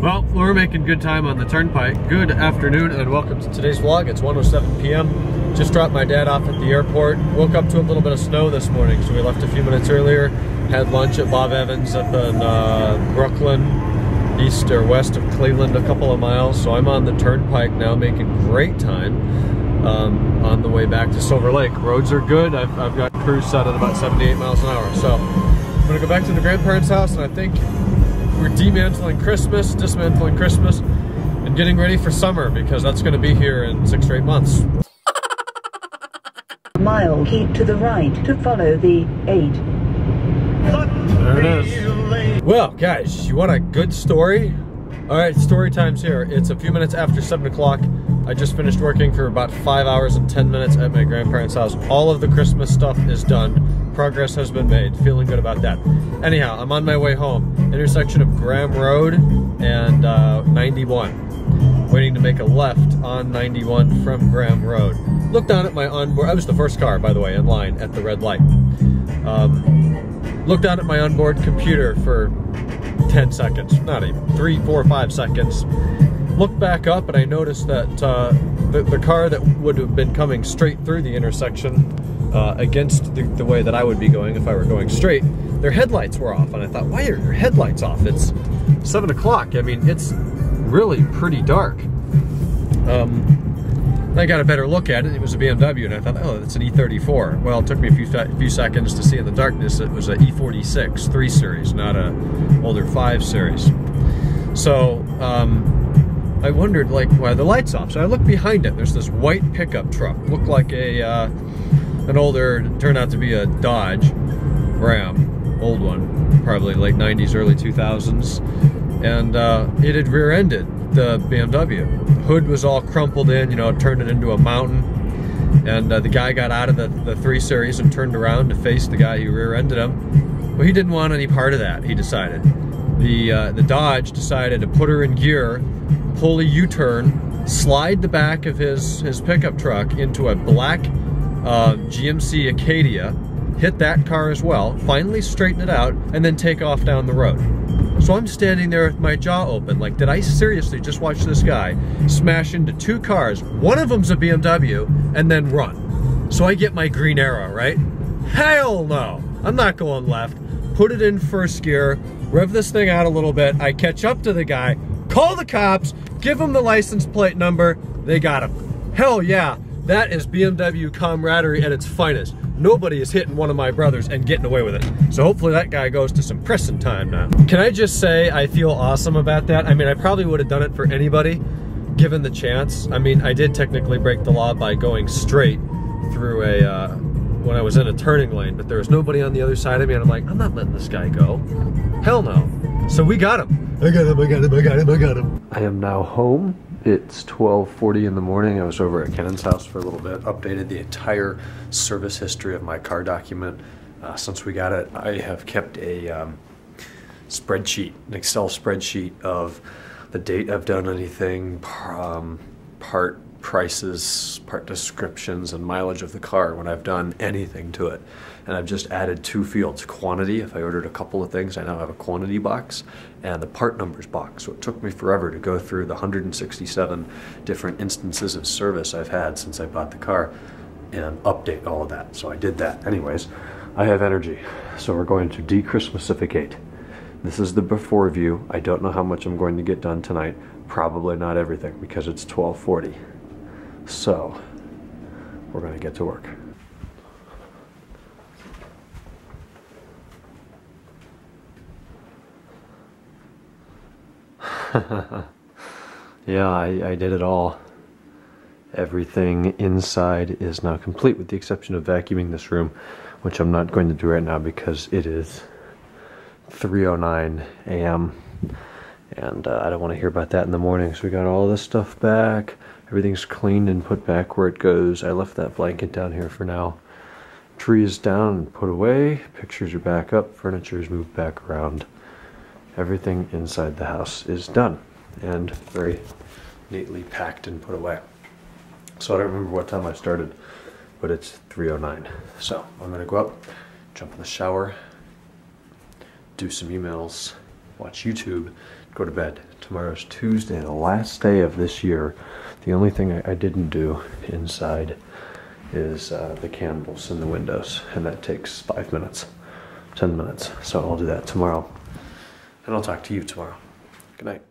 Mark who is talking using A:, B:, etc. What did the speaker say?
A: Well, we're making good time on the turnpike. Good afternoon and welcome to today's vlog. It's 1.07 p.m. Just dropped my dad off at the airport. Woke up to a little bit of snow this morning, so we left a few minutes earlier. Had lunch at Bob Evans up in uh, Brooklyn, east or west of Cleveland, a couple of miles. So I'm on the turnpike now, making great time um, on the way back to Silver Lake. Roads are good. I've, I've got cruise set at about 78 miles an hour. So I'm gonna go back to the grandparents' house and I think we're demantling Christmas, dismantling Christmas, and getting ready for summer because that's going to be here in six or eight months.
B: Mile keep to the right to follow the 8.
A: There it is. Well, guys, you want a good story? All right, story time's here. It's a few minutes after 7 o'clock. I just finished working for about 5 hours and 10 minutes at my grandparents' house. All of the Christmas stuff is done. Progress has been made. Feeling good about that. Anyhow, I'm on my way home. Intersection of Graham Road and uh, 91. Waiting to make a left on 91 from Graham Road. Look down at my onboard. I was the first car, by the way, in line at the red light. Um, look down at my onboard computer for 10 seconds, not even, three, four, five seconds. Look back up and I noticed that uh, the, the car that would have been coming straight through the intersection uh, against the, the, way that I would be going if I were going straight, their headlights were off. And I thought, why are your headlights off? It's seven o'clock. I mean, it's really pretty dark. Um, I got a better look at it. It was a BMW, and I thought, oh, that's an E34. Well, it took me a few, few seconds to see in the darkness it was a E46 3 Series, not a older 5 Series. So, um, I wondered, like, why the lights off? So I looked behind it. There's this white pickup truck. Looked like a, uh, an older, turned out to be a Dodge Ram, old one, probably late 90s, early 2000s. And uh, it had rear-ended the BMW. Hood was all crumpled in, you know, turned it into a mountain. And uh, the guy got out of the, the 3 Series and turned around to face the guy who rear-ended him. Well, he didn't want any part of that, he decided. The, uh, the Dodge decided to put her in gear, pull a U-turn, slide the back of his, his pickup truck into a black uh, GMC Acadia, hit that car as well, finally straighten it out, and then take off down the road. So I'm standing there with my jaw open, like, did I seriously just watch this guy smash into two cars, one of them's a BMW, and then run? So I get my green arrow, right? Hell no! I'm not going left. Put it in first gear, rev this thing out a little bit, I catch up to the guy, call the cops, give them the license plate number, they got him. Hell yeah, that is BMW camaraderie at its finest. Nobody is hitting one of my brothers and getting away with it. So hopefully that guy goes to some prison time now. Can I just say I feel awesome about that? I mean, I probably would have done it for anybody given the chance. I mean, I did technically break the law by going straight through a, uh, when I was in a turning lane, but there was nobody on the other side of me and I'm like, I'm not letting this guy go. Hell no. So we got him. I got him, I got him, I got him, I got him. I am now home. It's 12.40 in the morning. I was over at Kenan's house for a little bit, updated the entire service history of my car document. Uh, since we got it, I have kept a um, spreadsheet, an Excel spreadsheet of the date I've done anything, um, part prices, part descriptions, and mileage of the car when I've done anything to it. And I've just added two fields, quantity, if I ordered a couple of things, I now have a quantity box, and the part numbers box. So it took me forever to go through the 167 different instances of service I've had since I bought the car and update all of that. So I did that. Anyways, I have energy. So we're going to de-Christmasificate. This is the before view. I don't know how much I'm going to get done tonight. Probably not everything because it's 1240. So, we're going to get to work. yeah, I, I did it all. Everything inside is now complete with the exception of vacuuming this room, which I'm not going to do right now because it is 3.09 a.m. And uh, I don't want to hear about that in the morning. So we got all this stuff back. Everything's cleaned and put back where it goes. I left that blanket down here for now. Tree is down and put away. Pictures are back up. Furniture is moved back around. Everything inside the house is done and very neatly packed and put away. So I don't remember what time I started, but it's 3.09. So I'm gonna go up, jump in the shower, do some emails, watch YouTube, go to bed. Tomorrow's Tuesday, the last day of this year. The only thing I, I didn't do inside is uh, the candles in the windows, and that takes five minutes, 10 minutes. So I'll do that tomorrow. And I'll talk to you tomorrow. Good night.